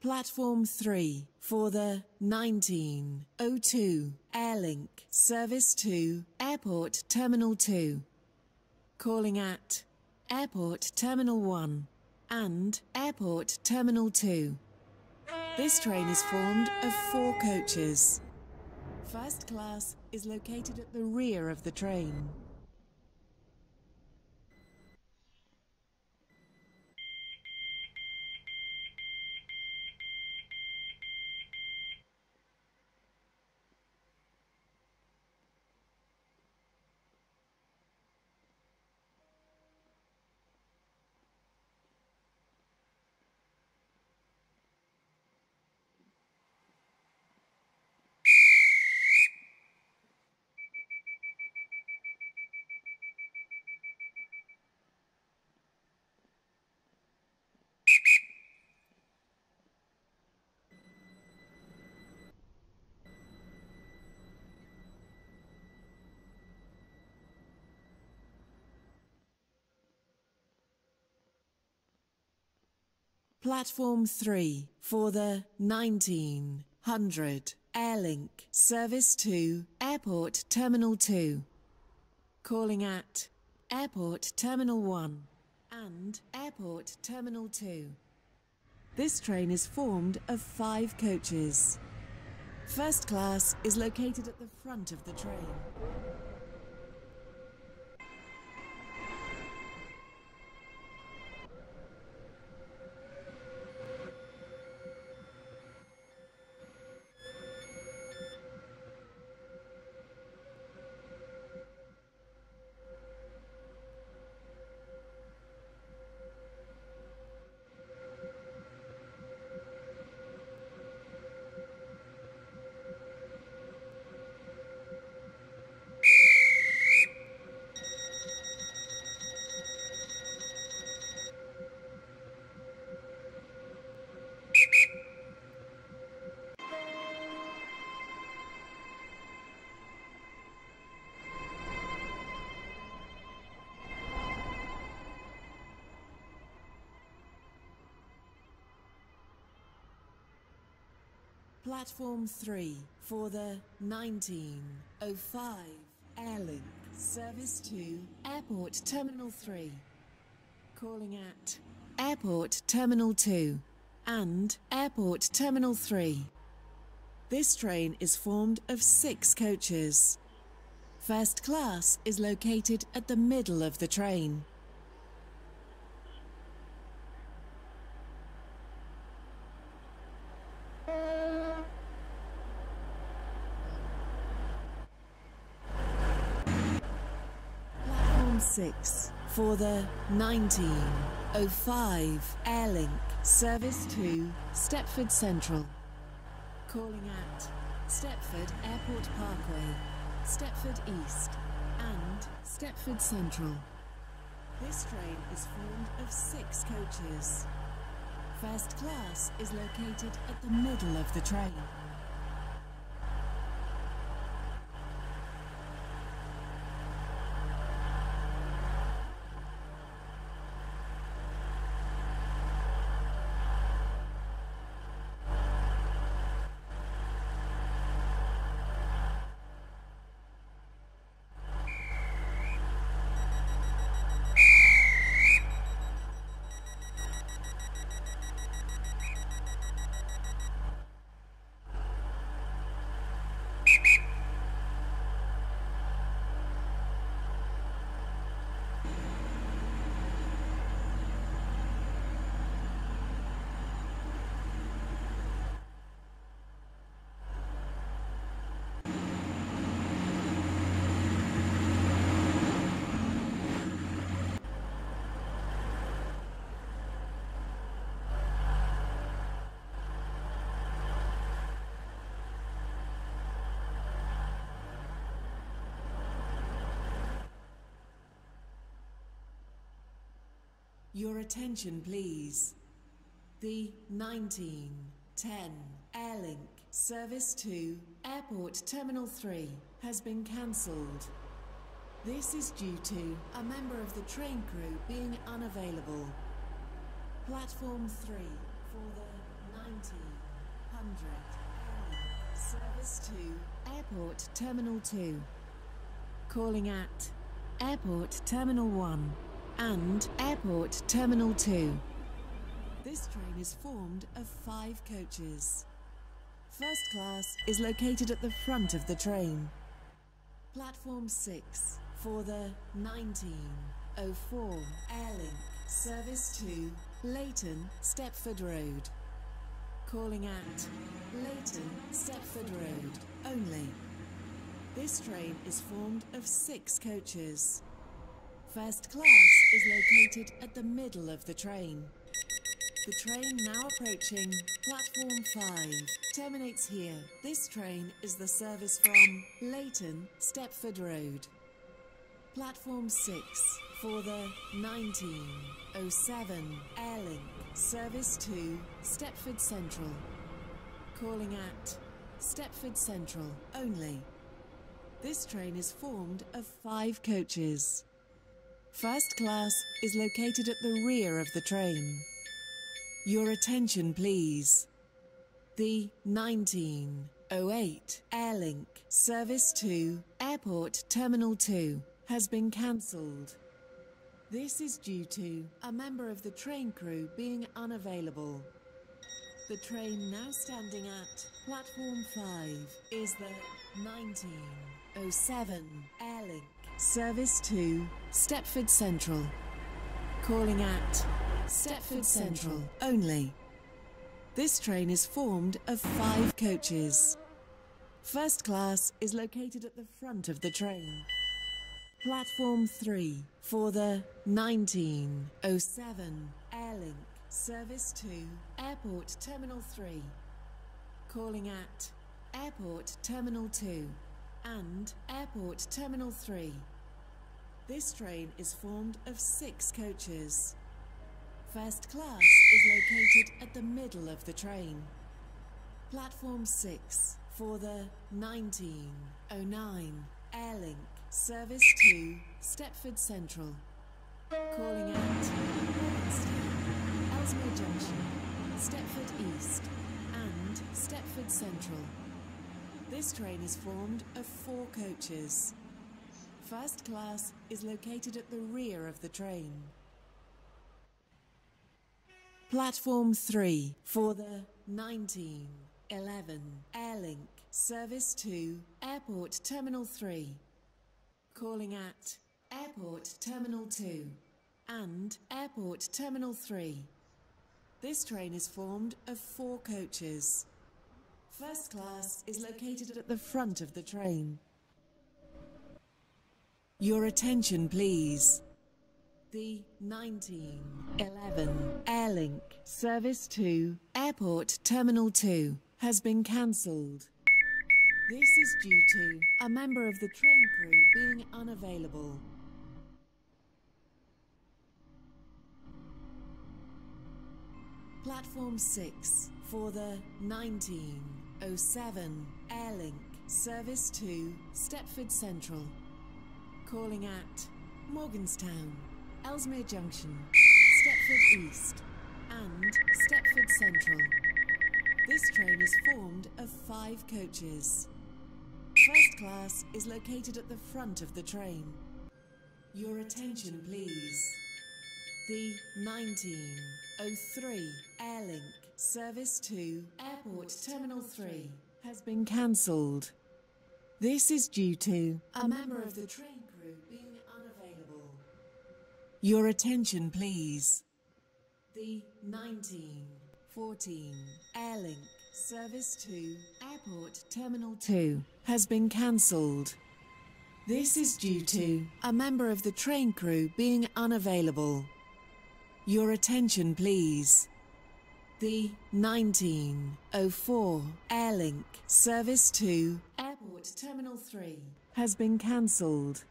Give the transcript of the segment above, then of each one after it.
Platform 3 for the 1902 Airlink Service to Airport Terminal 2. Calling at Airport Terminal 1 and Airport Terminal 2. This train is formed of four coaches. First class is located at the rear of the train. Platform 3 for the 1900 Airlink Service to Airport Terminal 2. Calling at Airport Terminal 1 and Airport Terminal 2. This train is formed of five coaches. First class is located at the front of the train. Platform 3 for the 1905 Airlink Service to Airport Terminal 3. Calling at Airport Terminal 2 and Airport Terminal 3. This train is formed of six coaches. First class is located at the middle of the train. Platform 6 for the 1905 Airlink Service to Stepford Central. Calling at Stepford Airport Parkway, Stepford East, and Stepford Central. This train is formed of six coaches. First class is located at the middle of the train. Your attention, please. The 1910 Airlink service to Airport Terminal 3 has been cancelled. This is due to a member of the train crew being unavailable. Platform 3 for the 1900 Airlink service to Airport Terminal 2. Calling at Airport Terminal 1 and Airport Terminal 2. This train is formed of five coaches. First class is located at the front of the train. Platform 6 for the 1904 Airlink Service to Leighton Stepford Road. Calling at Leighton Stepford Road only. This train is formed of six coaches. First class is located at the middle of the train. The train now approaching platform 5 terminates here. This train is the service from Leighton Stepford Road. Platform 6 for the 1907 Airlink service to Stepford Central. Calling at Stepford Central only. This train is formed of five coaches. First class is located at the rear of the train. Your attention, please. The 1908 Airlink service to Airport Terminal 2 has been cancelled. This is due to a member of the train crew being unavailable. The train now standing at platform 5 is the 1907 Airlink service to Stepford Central. Calling at Stepford Central only. This train is formed of five coaches. First class is located at the front of the train. Platform 3 for the 1907 Airlink service to Airport Terminal 3. Calling at Airport Terminal 2 and Airport Terminal 3. This train is formed of six coaches. First class is located at the middle of the train. Platform 6 for the 1909 Airlink service to Stepford Central. Calling Morganstown, Ellesmere Junction, Stepford East and Stepford Central. This train is formed of four coaches. First class is located at the rear of the train. Platform 3 for the 1911 Airlink service to Airport Terminal 3. Calling at Airport Terminal 2 and Airport Terminal 3. This train is formed of four coaches. First class is located at the front of the train. Your attention, please. The 1911 Airlink service to Airport Terminal 2 has been cancelled. This is due to a member of the train crew being unavailable. Platform 6 for the 1907 Airlink service to Stepford Central. Calling at Morganstown, Ellesmere Junction, Stepford East, and Stepford Central. This train is formed of five coaches. First class is located at the front of the train. Your attention, please. The 1903 Airlink service to Airport Terminal 3 has been cancelled. This is due to a member of the train. Your attention, please. The 1914 Airlink service to Airport Terminal 2 has been cancelled. This is due to a member of the train crew being unavailable. Your attention, please. The 1904 Airlink service to Airport Terminal 3 has been cancelled.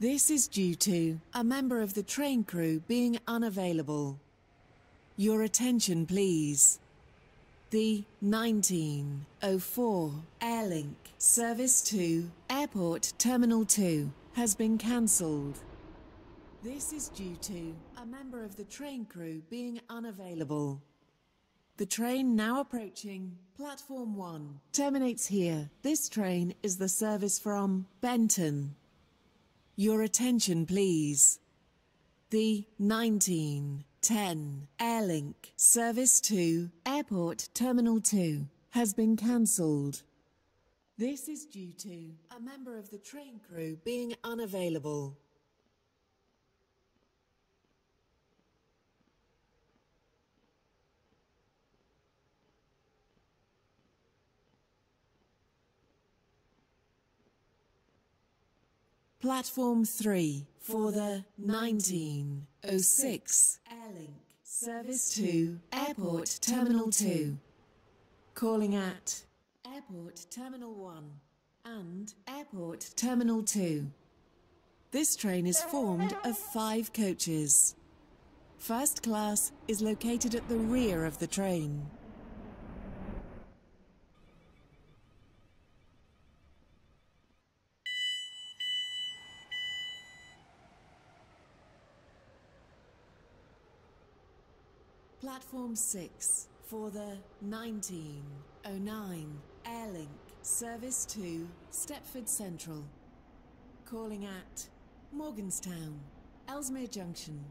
This is due to a member of the train crew being unavailable. Your attention, please. The 1904 Airlink service to Airport Terminal 2 has been cancelled. This is due to a member of the train crew being unavailable. The train now approaching platform 1 terminates here. This train is the service from Benton. Your attention, please. The 1910 Airlink service to Airport Terminal 2 has been cancelled. This is due to a member of the train crew being unavailable. Platform 3 for the 1906 Airlink service to Airport Terminal 2. Calling at Airport Terminal 1 and Airport Terminal 2. This train is formed of five coaches. First class is located at the rear of the train. Platform 6 for the 1909 Airlink service to Stepford Central. Calling at Morganstown, Ellesmere Junction,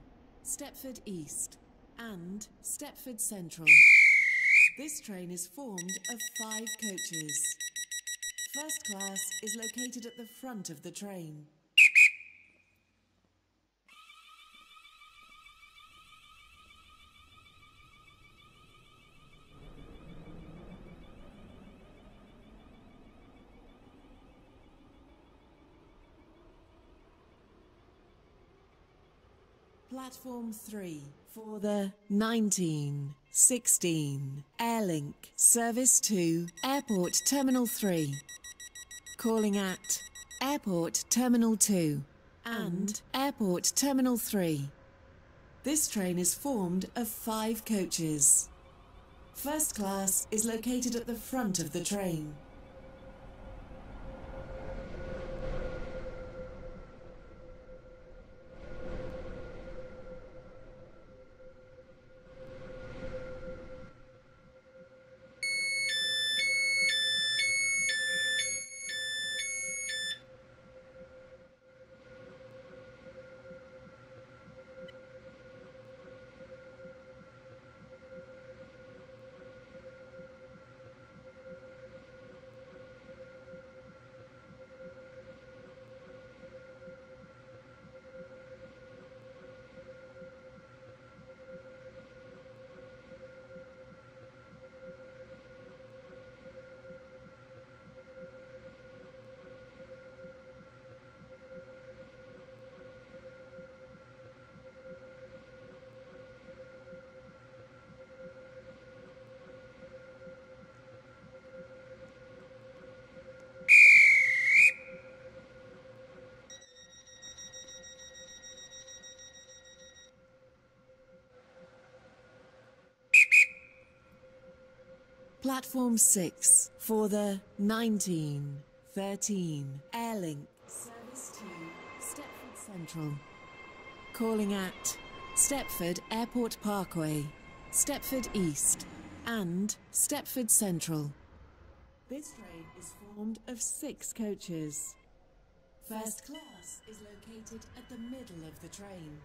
Stepford East, and Stepford Central. This train is formed of five coaches. First class is located at the front of the train. Platform 3 for the 1916 Airlink service to Airport Terminal 3. Calling at Airport Terminal 2 and Airport Terminal 3. This train is formed of five coaches. First class is located at the front of the train. Platform 6 for the 1913 Airlink service to Stepford Central. Calling at Stepford Airport Parkway, Stepford East, and Stepford Central. This train is formed of six coaches. First class is located at the middle of the train.